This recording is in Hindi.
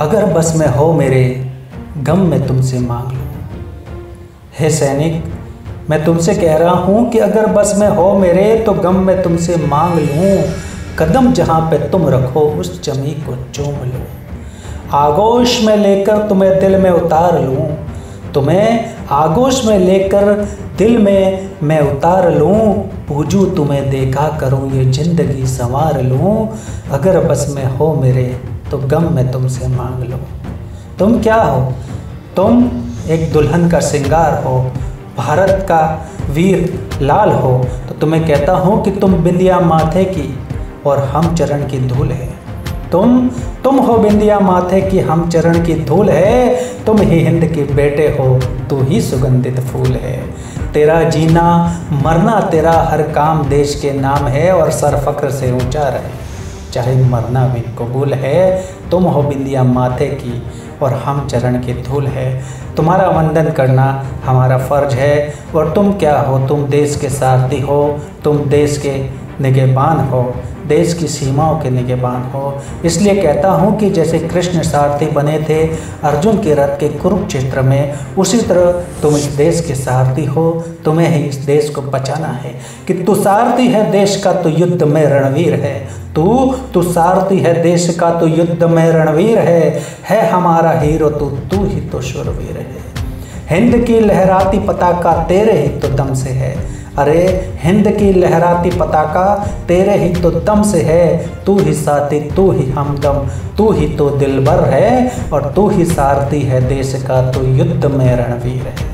अगर बस में हो मेरे, गम में तुमसे मांग लो। हे सैनिक, मैं तुमसे कह रहा हूँ कि अगर बस में हो मेरे तो गम में तुमसे मांग लूँ। कदम जहाँ पे तुम रखो, उस जमी को चूम लो। आगोश में लेकर तुम्हें दिल में उतार लूँ। तुम्हें आगोश में लेकर दिल में मैं उतार लूँ। पूजू तुम्हें देखा करूँ, ये ज़िंदगी संवार लूँ। अगर बस में हो मेरे तो गम में तुमसे मांग लो। तुम क्या हो? तुम एक दुल्हन का श्रृंगार हो, भारत का वीर लाल हो तो तुम्हें कहता हूँ कि तुम बिंदिया माथे की और हम चरण की धूल है। तुम तुम हो बिंदिया माथे की, हम चरण की धूल है। तुम ही हिंद के बेटे हो, तू ही सुगंधित फूल है। तेरा जीना, मरना तेरा हर काम देश के नाम है और सर फक्र से ऊँचा रहे। चाहे मरना भी कबूल है। तुम हो बिंदिया माथे की और हम चरण के धूल है। तुम्हारा वंदन करना हमारा फ़र्ज़ है। और तुम क्या हो? तुम देश के सारथी हो। तुम देश के निगेबान हो, देश की सीमाओं के निगेबान हो। इसलिए कहता हूँ कि जैसे कृष्ण सारथी बने थे, अर्जुन के रथ के कुरुक्षेत्र में, उसी तरह तुम इस देश के सारथी हो, तुम्हें ही इस देश को बचाना है कि तू सारथी है देश का तो युद्ध में रणवीर है। तू तू सारथी है देश का तो युद्ध में रणवीर है। है हमारा हीरो, तू तू ही तो शुरवीर है। हिंद की लहराती पताका तेरे ही तो दम से है। अरे, हिंद की लहराती पताका तेरे ही तो दम से है, तू ही साथी, तू ही हमदम, तू ही तो दिलबर है, और तू ही सारथी है देश का तो युद्ध में रणवीर है।